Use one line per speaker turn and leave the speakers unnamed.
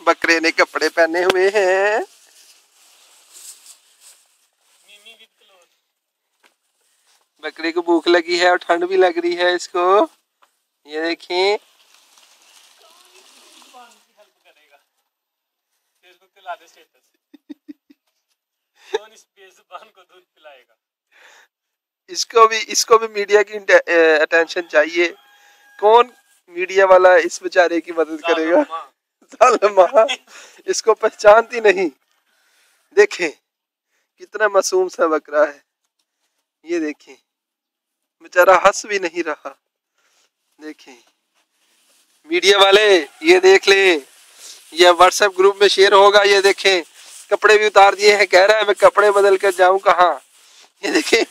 बकरे ने कपड़े पहने हुए हैं। बकरे को भूख लगी है और ठंड भी लग रही है इसको। ये देखें इसको भी इसको भी मीडिया की अटेंशन चाहिए। कौन मीडिया वाला इस बेचारे की मदद करेगा? सालमा, इसको पहचानती नहीं। देखें, कितना मासूम सा बकरा है। ये देखें, बेचारा हंस भी नहीं रहा। देखें, मीडिया वाले, ये देख ले, ये व्हाट्सएप ग्रुप में शेयर होगा, ये देखें, कपड़े भी उतार दिए हैं, कह रहा है, मैं कपड़े बदल कर जाऊँ कहा? ये देखें